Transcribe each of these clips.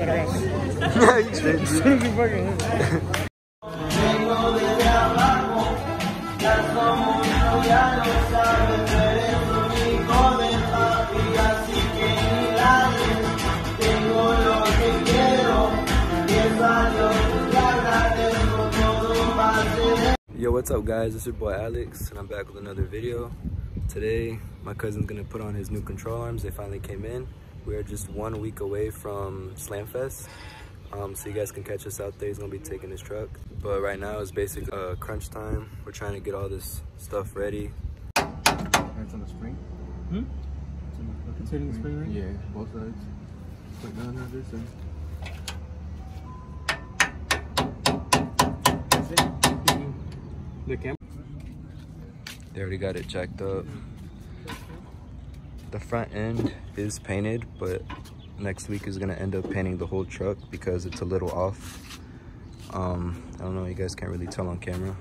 Yeah, fucking. Yo, what's up guys? It's your boy Alex and I'm back with another video. Today, my cousin's gonna put on his new control arms. They finally came in. We are just one week away from Slamfest. Um, so you guys can catch us out there. He's gonna be taking his truck. But right now it's basically uh, crunch time. We're trying to get all this stuff ready. It's on the spring. Hmm? It's on the fucking It's hitting the spring ring? Yeah, both sides. But none of this and The camera. They already got it jacked up. The front end is painted, but next week is gonna end up painting the whole truck because it's a little off. Um, I don't know, you guys can't really tell on camera.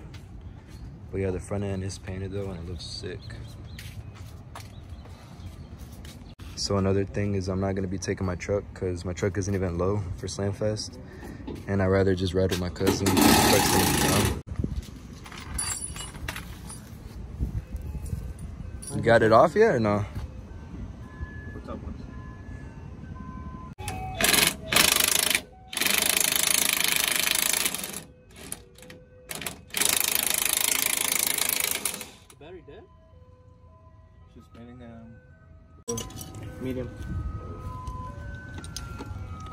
But yeah, the front end is painted though, and it looks sick. So another thing is I'm not gonna be taking my truck because my truck isn't even low for Slamfest. And I'd rather just ride with my cousin. You got it off yet or no?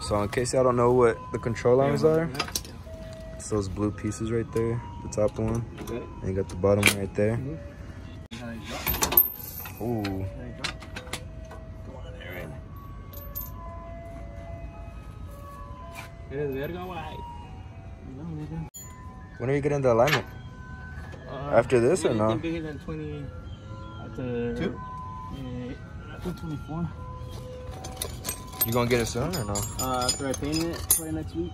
So in case y'all don't know what the control arms are, it's those blue pieces right there, the top one, and you got the bottom one right there. drop. Ooh, How they drop. Eres verga, güey. No, nigga. when are you getting the alignment? Uh, After this or no? bigger than 20. After. Two? I think 24. You gonna get it soon or no? Uh, after I paint it, probably next week.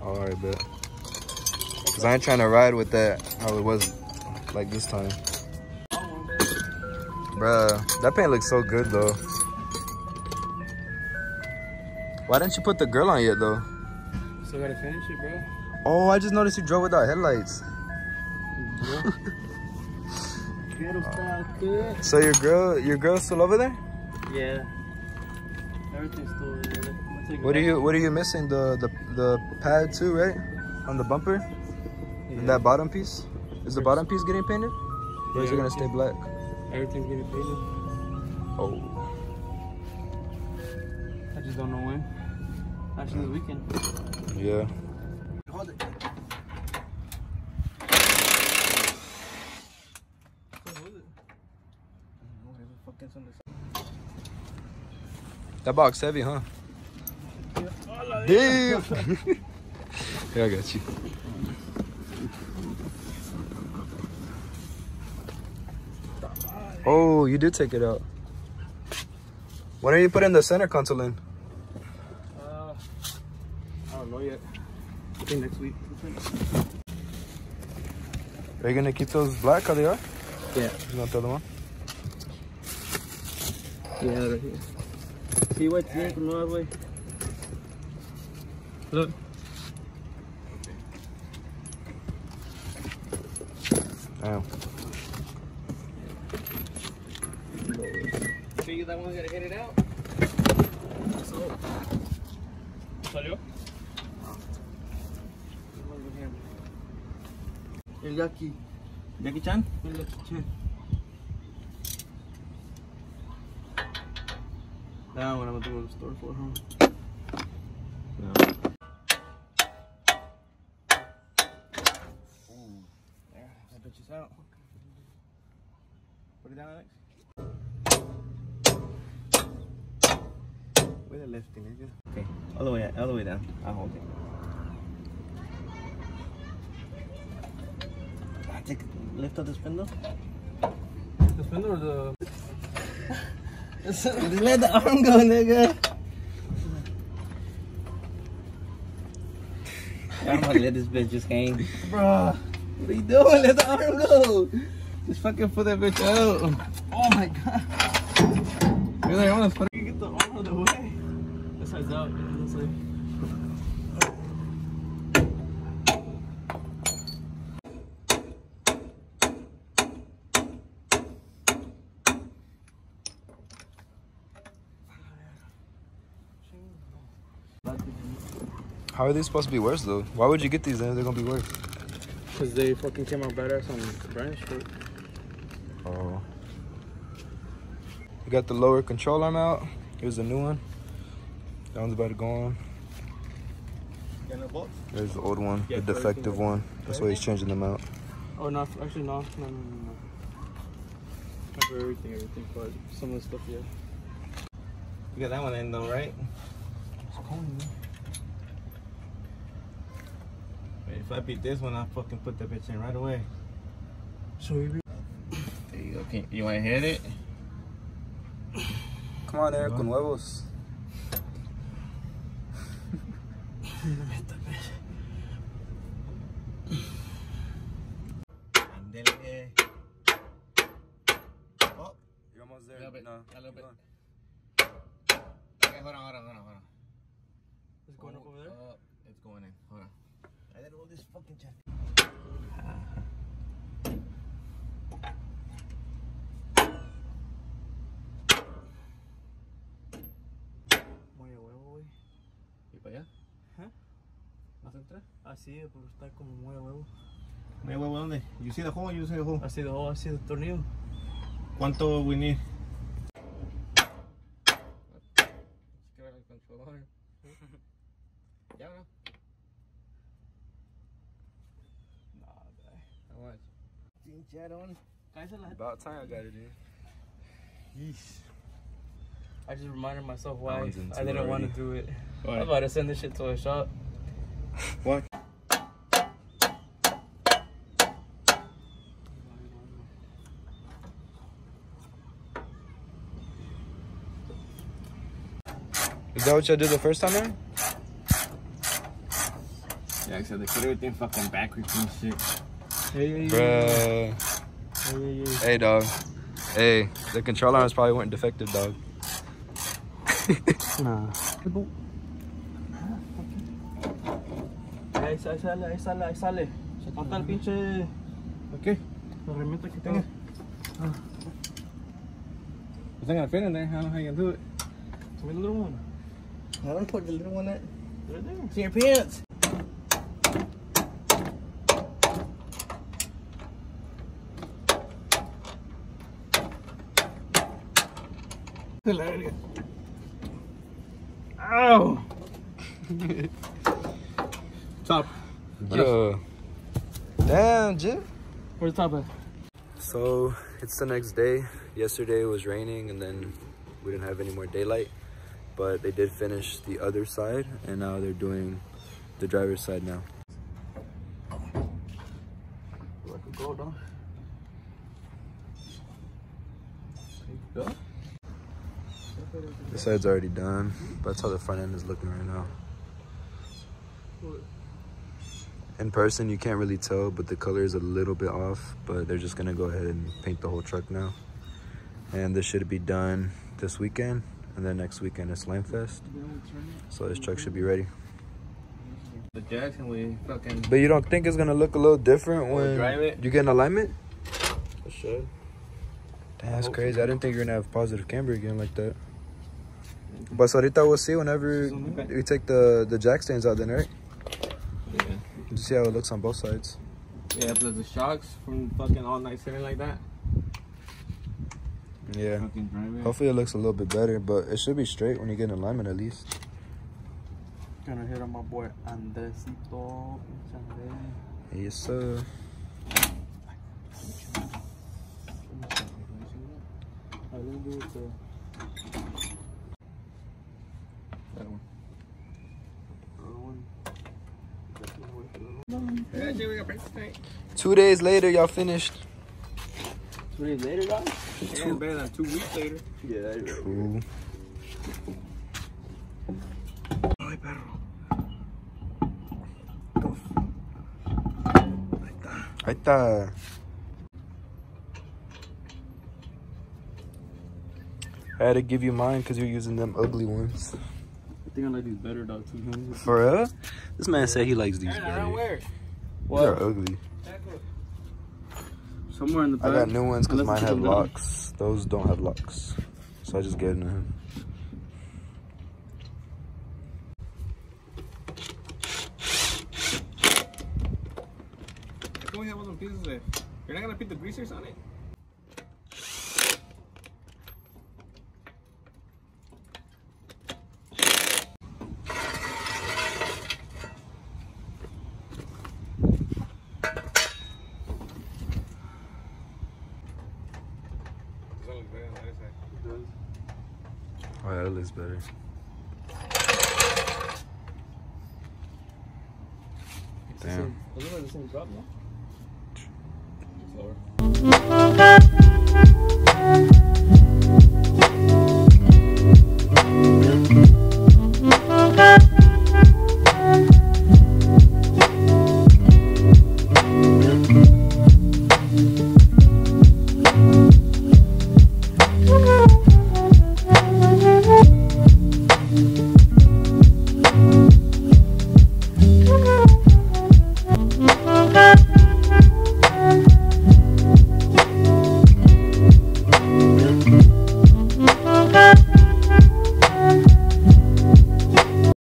Alright, bet. Cause I ain't trying to ride with that how it was like this time. Bruh, that paint looks so good though. Why didn't you put the girl on yet though? Still gotta finish it, bro. Oh, I just noticed you drove without headlights. Quiero estar. So your girl, your girl's still over there? Yeah. Everything's still there. I'll take it What are you What are you missing? The the the pad too, right? On the bumper, and that bottom piece. Is the bottom piece getting painted, or is it gonna stay black? Everything's getting painted. Oh, I just don't know when. Actually, the weekend. yeah. Hold it. Whatever fucking on the That box heavy, huh? Damn. Here I got you. Oh, you did take it out. When are you putting the center console in? Uh, I don't know yet. I think next week. Are you gonna keep those black how they are? Yeah. You gonna throw them on? Yeah, right here. See what's in from the way? Look. Damn. Figure that one's gonna hit it out. ¿Salió? El Jackie. Jackie Chan? El Lucky Chan. One I'm gonna go to the store for? No. There, that bitch is out. Put it down, Alex. Where the lifting, nigga? Okay, all the way, all the way down. I'll hold it. I take lift up the spindle. The spindle or the. Let the arm go, nigga. I'm gonna let this bitch just hang. Bro, what are you doing? Let the arm go. Just fucking put that bitch out. Oh my god. Really, I wanna You get the arm out of the way. This side's out. This side. How are they supposed to be worse though? Why would you get these then if they're gonna be worse? Because they fucking came out badass on brand shit. Oh. You got the lower control arm out. Here's the new one. That one's about to go on. There's the old one, Yeah, the defective one. That's why he's changing them out. Oh, no, actually, no. No, no, no, no. Not for everything, everything, but some of the stuff, yeah. You got that one in though, right? Wait, if I beat this one, I'll fucking put that bitch in right away. So we There you go. Can, you want to hit it? Come on, Eric, con huevos. Ándele. Eh. Oh, You're almost there. little bit, No, a little bit. okay, hold on, hold on, hold on, hold on. It's going up over there? Oh, it's going in. Hold on. I this fucking jack. Muy a huevo, güey. ¿Y para allá? ¿Eh? ¿Más atrás? Así, pero está como muy a huevo. Mira, huevo, ¿dónde? You see the hole, you see the hole. Así de, oh, así de tornillo. ¿Cuánto we need? Cállese la About time I got it in. Yeesh. I just reminded myself why I didn't want to do it. Why? I'm about to send this shit to a shop. What? Is that what y'all did the first time, man? Yeah, except they put everything fucking backwards and shit. Hey, hey, Bruh. hey, hey, hey. Hey, dog. Hey, the control arms probably weren't defective, dog. Nah. Ahí, ahí sale, ahí sale, ahí sale. Falta el pinche. Okay. La herramienta que tengo. It's not gonna fit in there. I don't know how you can do it. Give me the little one. I don't put the little one in. Right there. It's in your pants. Hilarious. Ow! Top. Yeah. Damn, Jim. Where's the top at? So it's the next day. Yesterday it was raining and then we didn't have any more daylight. But they did finish the other side and now they're doing the driver's side now. Where I could go, dog. Go? The side's already done. But that's how the front end is looking right now. In person, you can't really tell, but the color is a little bit off. But they're just gonna go ahead and paint the whole truck now. And this should be done this weekend. And then next weekend is Slam Fest. So this truck should be ready. The jacks and we fucking. But you don't think it's gonna look a little different when drive it? you get an alignment? It should. Damn, that's crazy. I didn't think you're gonna have positive camber again like that. But ahorita we'll see whenever Okay. we take the the jack stands out then, right? Yeah. Just see how it looks on both sides. Yeah, plus the shocks from fucking all night sitting like that. Yeah. Fucking. Hopefully it looks a little bit better, but it should be straight when you get an alignment at least. Gonna hit on my boy Andresito. pinche Yes, sir. I didn't do it to. That one. other one. Definitely wait for the little one. Yeah, Jay, we got breakfast tonight. Two days later, y'all finished. Two days later, dog? Yeah, better than two weeks later. Yeah, True. Ay, perro. Ahí está. I had to give you mine because you're using them ugly ones. I think I like these better, dog. To be honest. For real? This man said he likes these Aaron, better. around where? These are ugly. Somewhere in the back. I got new ones because Unless mine you have put down. locks. Those don't have locks. So I just gave them to him. It's only have one of those pieces there. You're not gonna put the greasers on it? That looks better. It's the Damn. same- It looks like the same drop, no? Slower.